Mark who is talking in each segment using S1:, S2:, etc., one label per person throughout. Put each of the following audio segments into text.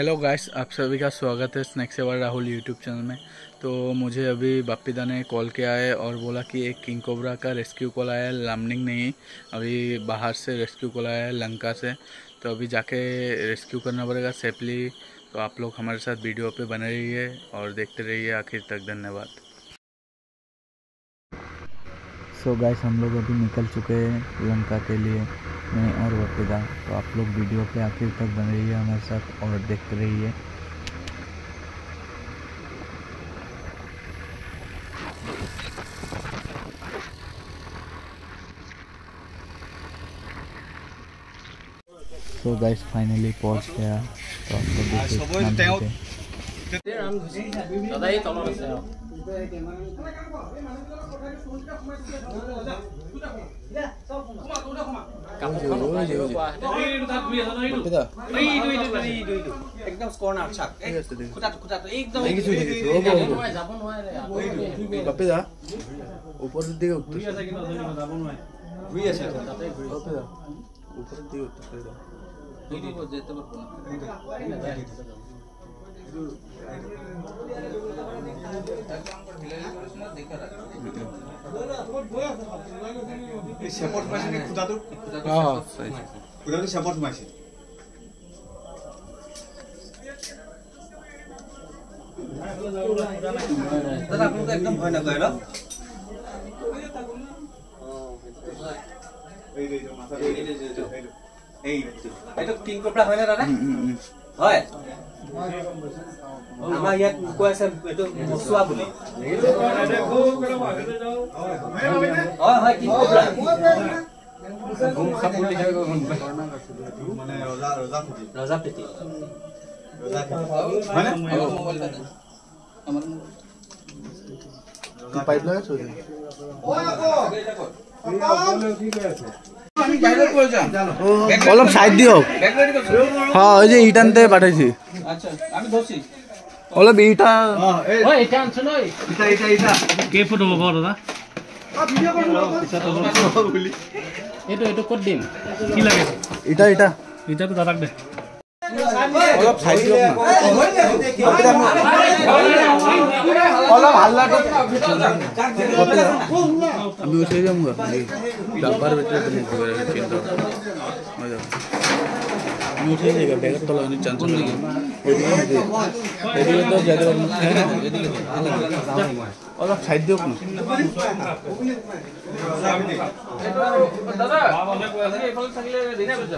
S1: Hello guys आप सभी का स्वागत है snake saver Rahul YouTube channel में। तो मुझे अभी बापीदा ने कॉल किया है और बोला कि एक किंग कोबरा का रेस्क्यू कॉल आया है, लामनिंग नहीं अभी बाहर से रेस्क्यू कॉल आया है, लंका से। तो अभी जाके रेस्क्यू करना पड़ेगा सेफली तो आप लोग हमारे साथ वीडियो पे बने रहिए और देखते रहिए। आखिर तक धन्यवाद। सो so गाइस हम लोग अभी निकल चुके हैं लंका के लिए। मैं और वपीदा तो आप लोग वीडियो पे आखिर तक बने रहिए हमारे साथ और देखते रहिए तो गाइस फाइनली पहुँच गया तो आप लोग देखिए
S2: ফুৰি চেপত সোমাইছে নে খুটাটো
S1: হ্যাঁ সহি
S2: খুটাটো চেপত সোমাইছে দাদা আপোনালোকে একদম ভয় নকৰে ন এইটো কিং কপৰা হয়নে দাদা? হয়। আমাৰ ইয়াত কৈ আছে এইটো মচুৱা বুলি হয় হয় কিং ৰজা
S1: পাইপ অলপ সাইড দিয়ক হ্যাঁ ওই যে ইটানতে পাঠাইছি
S2: আচ্ছা আমি ধরছি।
S1: অলপ ইটা
S3: ঐ, এতিয়া আনছো নৈ। এইটো এইটো ক'ত দিম
S1: ইটা ইটা অলপ সাইড দিয়ক না অলপ হাল্লাটো আমি উঠে যাম গা ডাব্বার অলপ সাইড দিয়ক না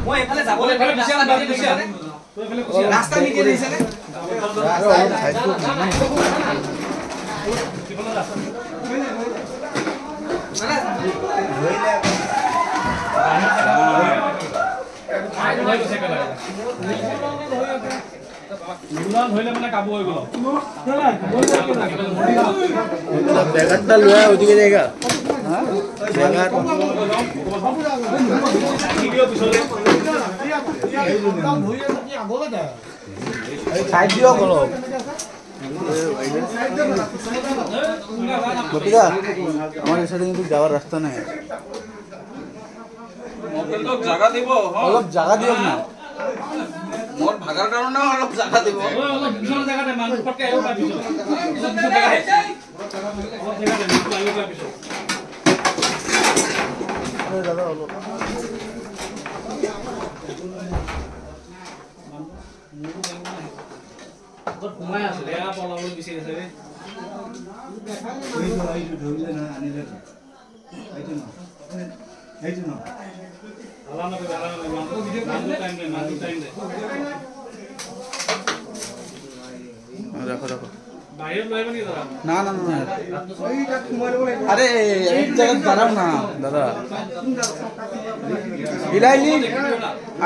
S2: মই এইফালে যাবলৈ ৰাস্তা নিদি দিছে ৰাস্তা নিদি দিছে নে
S1: আৰু অলপ সাইড দিয়ক না ব্যাগারটা লয়া ওদিকে জায়গা ব্যাগার সাইড দিও অলপ বপিদা আমার এই সাইডে কিন্তু যাওয়ার রাস্তা নাই
S2: জাগা দিব
S1: অলপ জাগা দিয়ক না।
S2: মোৰ ভাগাৰ কাৰণে অলপ জাগা দিব।
S1: আৰে দাদা অলপ
S3: সোমাই আছো? বেয়া পলাবলৈ বিচাৰি আছে ৰে
S1: ৰাখো ৰাখো
S3: বাহিৰত লৈ আহিব নেকি দাদা
S1: না না না আরে এক জায়গায় দাঁড়াও না দাদা। হিলাইলি?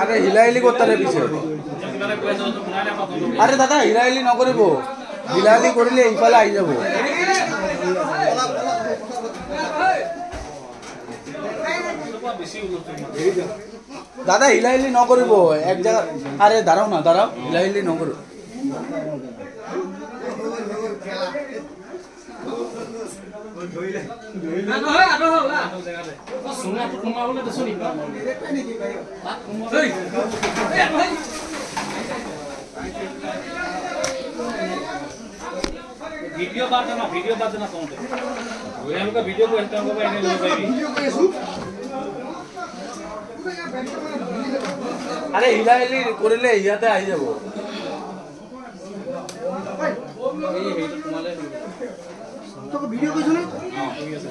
S1: আরে হিলাইলি করতে পিছে?
S3: কিবা এটা কৈ আছো শুনাই নাপাওঁ
S1: আরে দাদা হিলাইলি নকৰিব হিলাইলি কৰিলে ইফালে আহি যাব। দাদা হিলা হিলি নকৰিব। এক জেগা আৰে দাঁড়াও না দাঁড়াও।
S3: হিলা হিলি নকৰো। ভিডিঅ' বাদ ভিডিঅ' বাদ কওঁতে। ভিডিঅ' কৰি তেওঁলোকৰ পৰা এনেই ল'ব পাৰিবি
S1: আৰে হিলা হিলি কৰিলে ইয়াতে আহি যাব
S3: এই হেৰিটো সোমালে হৈ গ'ল।
S4: ভিডিঅ' কৰিছ নে
S3: অঁ, কৰি আছে।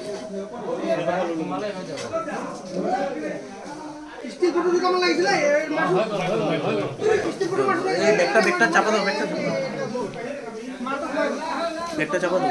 S3: সোমালে হৈ যাব।
S4: ষ্টিল ফটো দুটামান লাগিছিলে এই মাৰছো।
S3: হৈ গ'ল, হৈ গ'ল, হৈ গ'ল।
S4: ষ্টিল ফটো মাৰছো
S1: এই বেগটা বেগটা চাপা দাও বেগটা চাপা দাও বেগটা চাপা দাও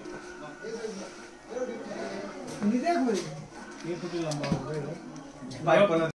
S1: হ্যাঁ
S4: নিজে ঘূৰি
S3: এই ফুটি লম্বা হ'ব।
S1: পাইপ